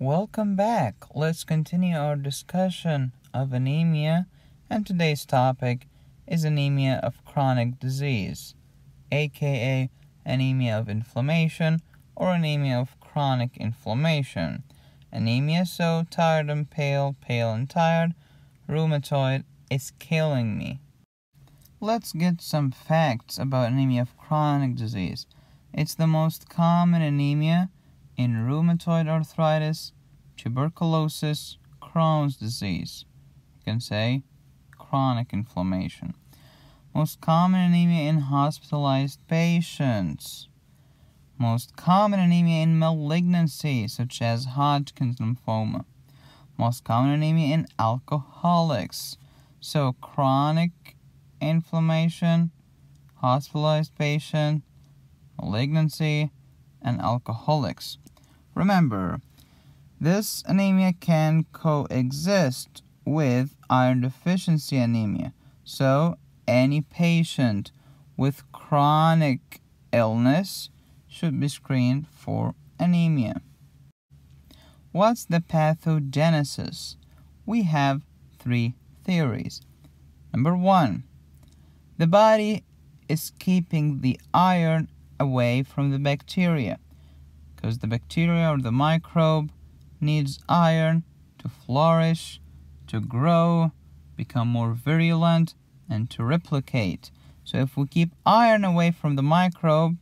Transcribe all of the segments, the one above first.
Welcome back. Let's continue our discussion of anemia, and today's topic is anemia of chronic disease, aka anemia of inflammation or anemia of chronic inflammation. Anemia so tired and pale, pale and tired, rheumatoid is killing me. Let's get some facts about anemia of chronic disease. It's the most common anemia in rheumatoid arthritis, tuberculosis, Crohn's disease. You can say chronic inflammation. Most common anemia in hospitalized patients. Most common anemia in malignancy, such as Hodgkin's lymphoma. Most common anemia in alcoholics. So, chronic inflammation, hospitalized patient, malignancy, and alcoholics. Remember, this anemia can coexist with iron deficiency anemia. So, any patient with chronic illness should be screened for anemia. What's the pathogenesis? We have three theories. Number one, the body is keeping the iron away from the bacteria because the bacteria or the microbe needs iron to flourish, to grow, become more virulent, and to replicate. So if we keep iron away from the microbe,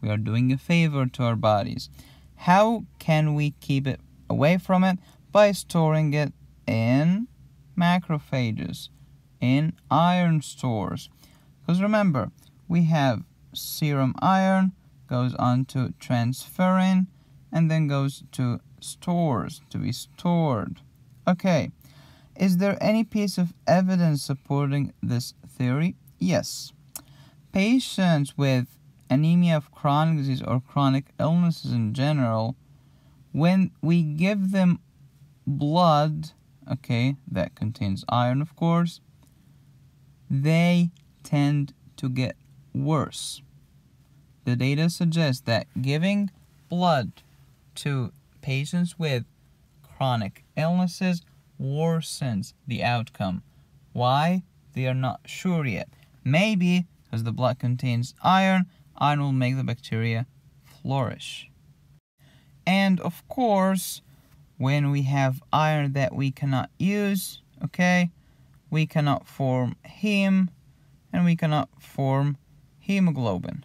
we are doing a favor to our bodies. How can we keep it away from it? By storing it in macrophages, in iron stores. Because remember, we have serum iron, goes on to transferrin, and then goes to stores, to be stored. Okay, is there any piece of evidence supporting this theory? Yes. Patients with anemia of chronic disease or chronic illnesses in general, when we give them blood, okay, that contains iron, of course, they tend to get worse. The data suggests that giving blood to patients with chronic illnesses worsens the outcome. Why? They are not sure yet. Maybe because the blood contains iron, iron will make the bacteria flourish. And of course, when we have iron that we cannot use, okay, we cannot form heme and we cannot form hemoglobin.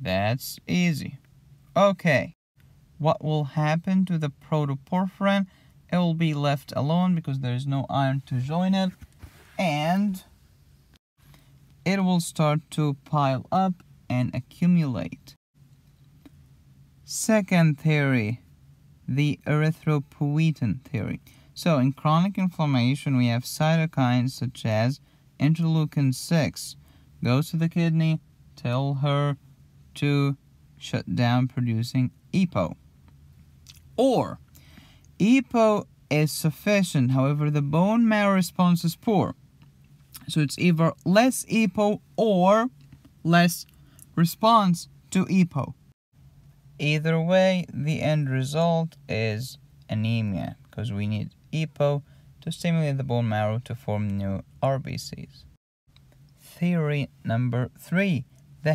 That's easy. Okay, what will happen to the protoporphyrin? It will be left alone because there is no iron to join it, and it will start to pile up and accumulate. Second theory, the erythropoietin theory. So, in chronic inflammation, we have cytokines such as interleukin 6 goes to the kidney, tell her to shut down producing EPO. Or EPO is sufficient, however, the bone marrow response is poor. So it's either less EPO or less response to EPO. Either way, the end result is anemia because we need EPO to stimulate the bone marrow to form new RBCs. Theory number three the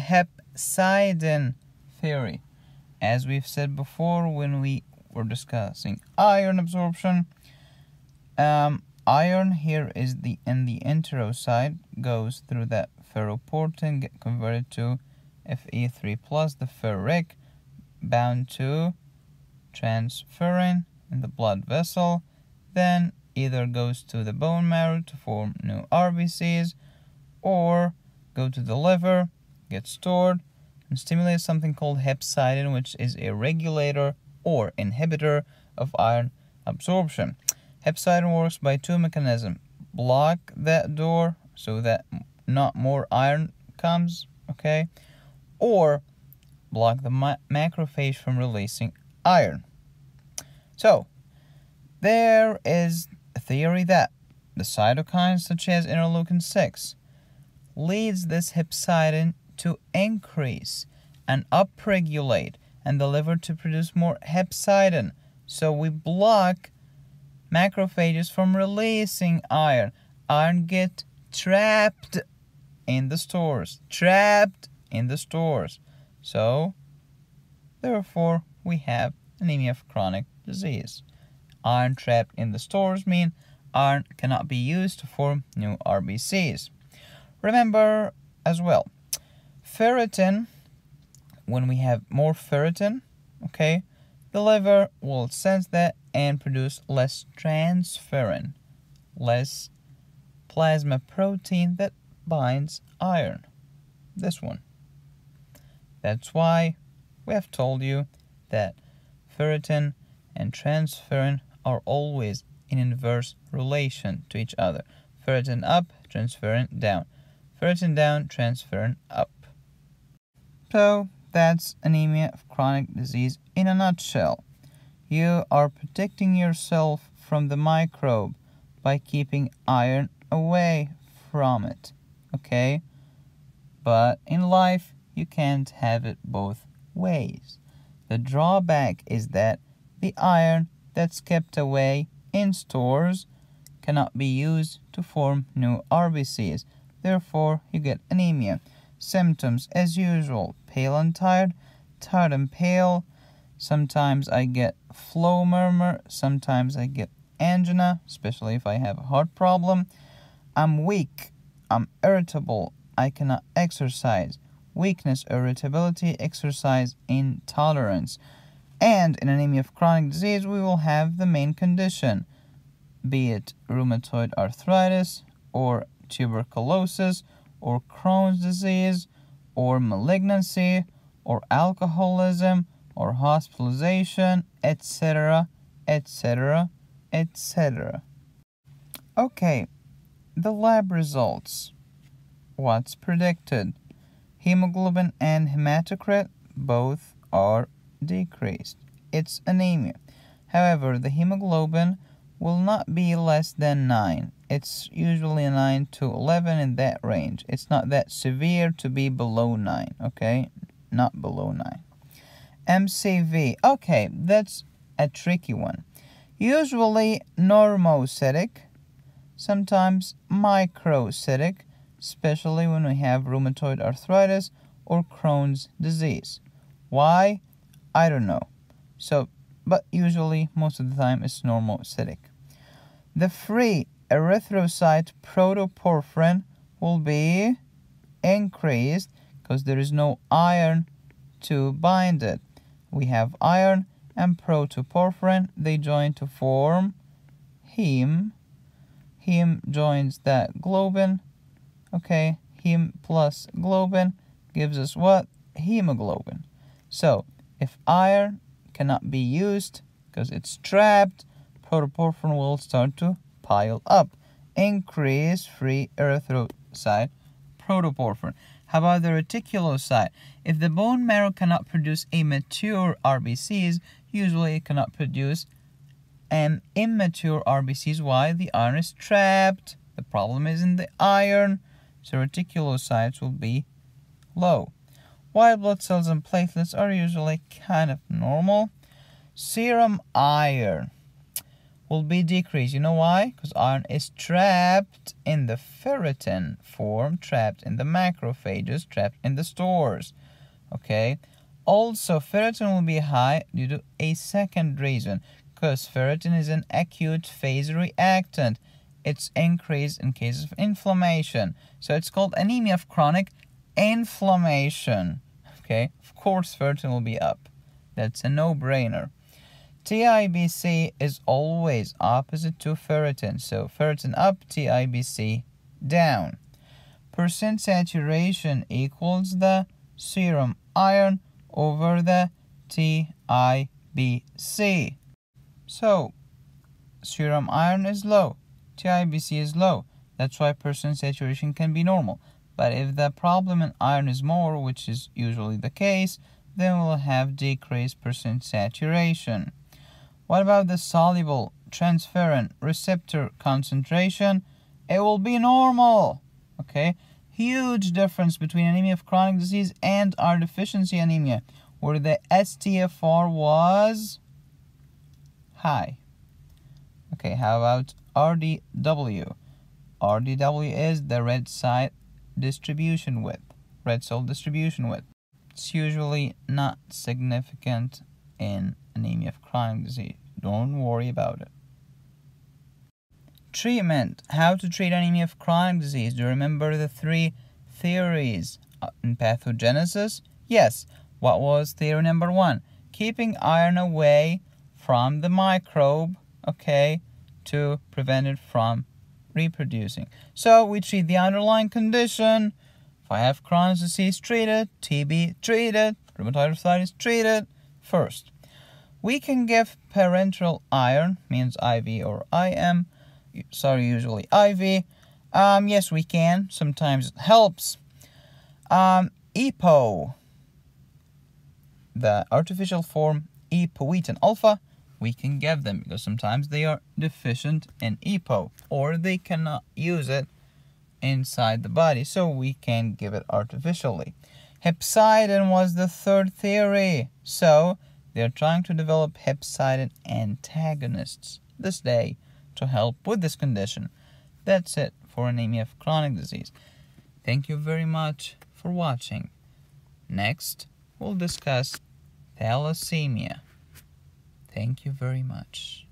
hepcidin theory. As we've said before when we were discussing iron absorption, um, iron here is the in the enterocyte goes through that ferroportin, get converted to Fe3 plus the ferric bound to transferrin in the blood vessel, then either goes to the bone marrow to form new RBCs or go to the liver get stored and stimulates something called hepcidin, which is a regulator or inhibitor of iron absorption. Hepcidin works by two mechanisms. Block that door so that not more iron comes, okay? Or block the ma macrophage from releasing iron. So, there is a theory that the cytokines such as interleukin 6 leads this hepcidin to increase and upregulate and the liver to produce more hepcidin, So we block macrophages from releasing iron. Iron get trapped in the stores. Trapped in the stores. So, therefore, we have anemia of chronic disease. Iron trapped in the stores mean iron cannot be used to form new RBCs. Remember as well, ferritin, when we have more ferritin, okay, the liver will sense that and produce less transferrin, less plasma protein that binds iron. This one. That's why we have told you that ferritin and transferrin are always in inverse relation to each other. Ferritin up, transferrin down. Ferritin down, transferrin up. So that's anemia of chronic disease in a nutshell. You are protecting yourself from the microbe by keeping iron away from it. Okay? But in life, you can't have it both ways. The drawback is that the iron that's kept away in stores cannot be used to form new RBCs. Therefore, you get anemia. Symptoms as usual pale and tired, tired and pale. Sometimes I get flow murmur, sometimes I get angina, especially if I have a heart problem. I'm weak, I'm irritable, I cannot exercise. Weakness, irritability, exercise intolerance. And in anemia of chronic disease, we will have the main condition, be it rheumatoid arthritis or tuberculosis or Crohn's disease or malignancy or alcoholism or hospitalization, etc., etc., etc. Okay, the lab results. What's predicted? Hemoglobin and hematocrit both are decreased. It's anemia. However, the hemoglobin will not be less than 9. It's usually 9 to 11 in that range. It's not that severe to be below 9, okay? Not below 9. MCV. Okay, that's a tricky one. Usually normocytic, sometimes microcytic, especially when we have rheumatoid arthritis or Crohn's disease. Why? I don't know. So, but usually most of the time it's normocytic. The free erythrocyte protoporphyrin will be increased because there is no iron to bind it. We have iron and protoporphyrin, they join to form heme. Heme joins that globin. Okay, heme plus globin gives us what? Hemoglobin. So, if iron cannot be used because it's trapped, protoporphyrin will start to pile up. Increase free erythrocyte protoporphyrin. How about the reticulocyte? If the bone marrow cannot produce a mature RBCs, usually it cannot produce an immature RBCs. Why? The iron is trapped. The problem is in the iron. So reticulocytes will be low. White blood cells and platelets are usually kind of normal. Serum iron will be decreased. You know why? Because iron is trapped in the ferritin form, trapped in the macrophages, trapped in the stores. Okay? Also, ferritin will be high due to a second reason. Because ferritin is an acute phase reactant. It's increased in cases of inflammation. So it's called anemia of chronic inflammation okay, of course ferritin will be up. That's a no-brainer. TIBC is always opposite to ferritin, so ferritin up, TIBC down. Percent saturation equals the serum iron over the TIBC. So, serum iron is low, TIBC is low. That's why percent saturation can be normal. But if the problem in iron is more, which is usually the case, then we'll have decreased percent saturation. What about the soluble transferrin receptor concentration? It will be normal. Okay? Huge difference between anemia of chronic disease and iron deficiency anemia, where the STFR was high. Okay, how about RDW? RDW is the red cell distribution width. Red cell distribution width. It's usually not significant in anemia of chronic disease. Don't worry about it. Treatment. How to treat anemia of chronic disease. Do you remember the three theories uh, in pathogenesis? Yes. What was theory number one? Keeping iron away from the microbe, okay, to prevent it from reproducing. So we treat the underlying condition. If I have Crohn's disease, treated. TB, treated. Rheumatoid arthritis, treated first. We can give parenteral iron, means IV or IM, sorry, usually IV. Um, yes, we can. Sometimes it helps. Um, EPO, the artificial form epoetin alpha, we can give them because sometimes they are deficient in EPO or they cannot use it inside the body, so we can give it artificially. Hepcidin was the third theory, so they're trying to develop hepcidin antagonists this day to help with this condition. That's it for anemia of chronic disease. Thank you very much for watching. Next, we'll discuss thalassemia. Thank you very much.